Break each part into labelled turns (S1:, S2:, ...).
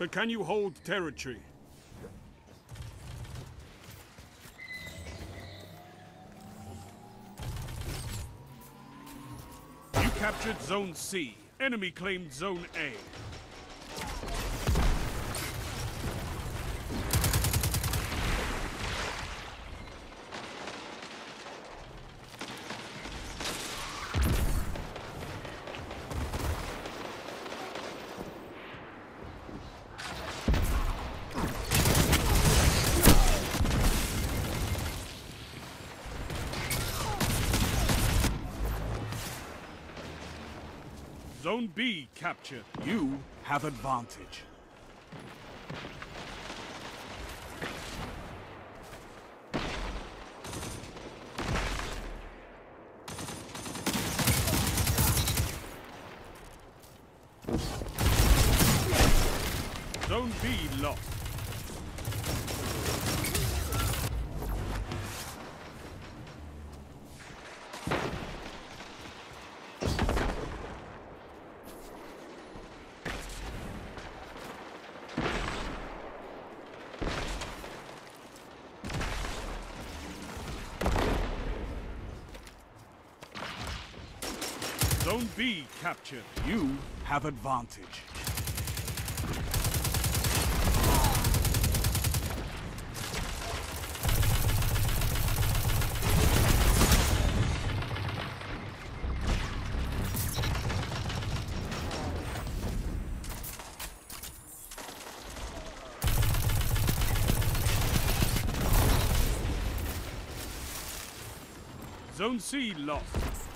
S1: But can you hold territory? You captured Zone C. Enemy claimed Zone A. Zone B captured. You have advantage. Zone B lost. Zone B captured. You have advantage. Zone C lost.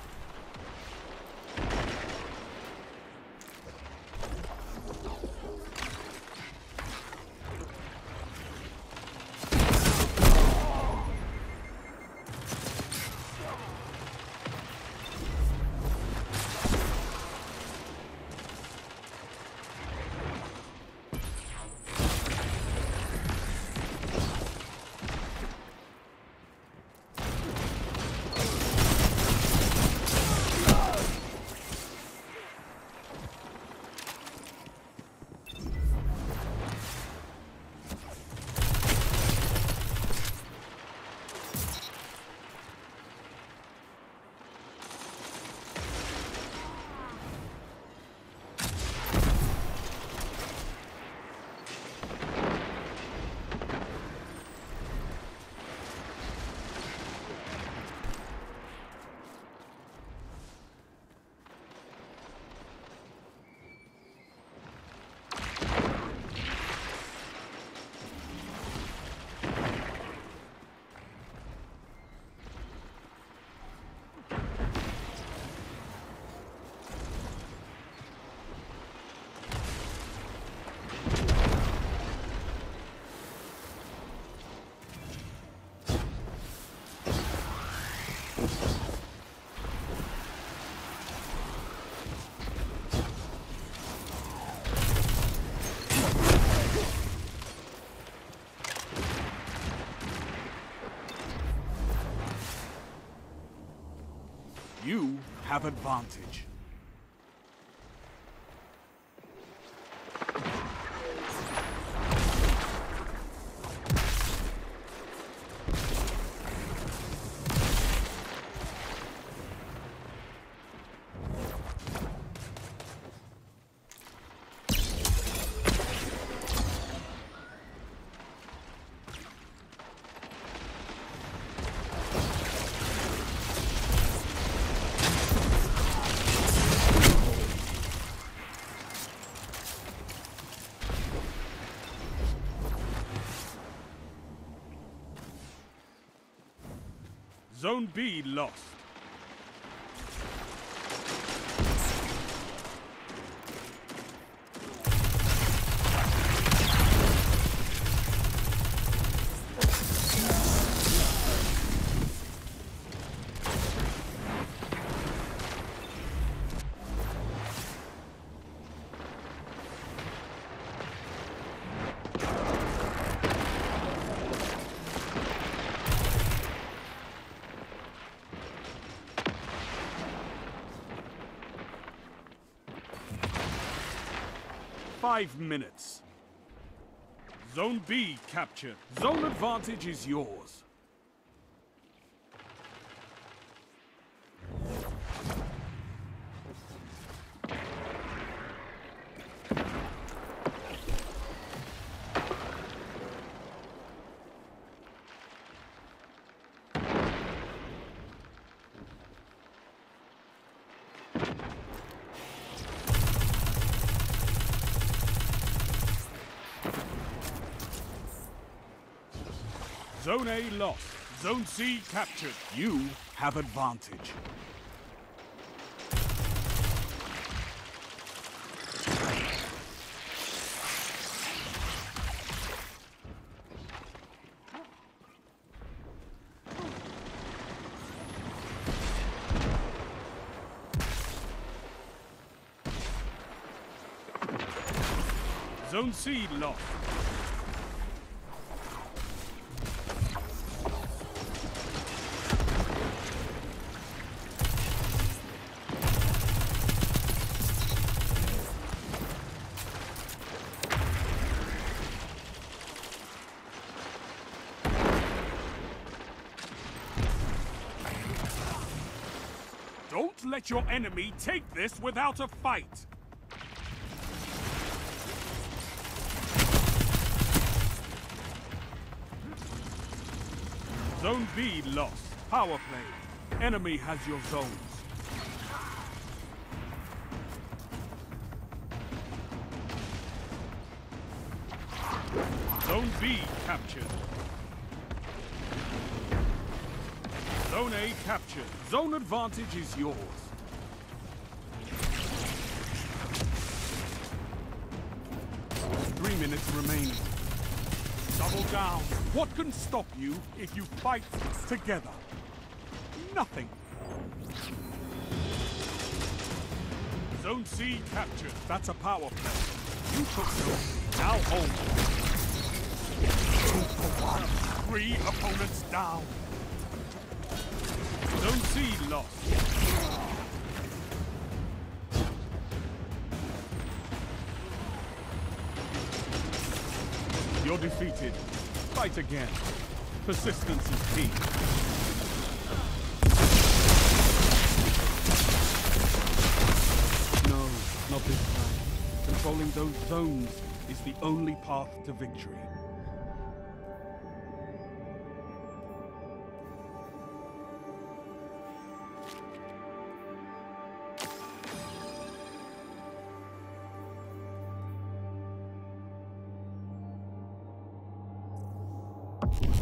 S1: You have advantage. Zone B lost. five minutes. Zone B captured. Zone advantage is yours. Zone A lost. Zone C captured. You have advantage. Zone C lost. Let your enemy take this without a fight. Zone B lost. Power play. Enemy has your zones. Zone B captured. Zone A captured. Zone advantage is yours. Three minutes remaining. Double down. What can stop you if you fight together? Nothing. Zone C captured. That's a power play. You took zone. Now home. Two for one. Three opponents down. Zone C lost. You're defeated. Fight again. Persistence is key. No, not this time. Controlling those zones is the only path to victory.
S2: You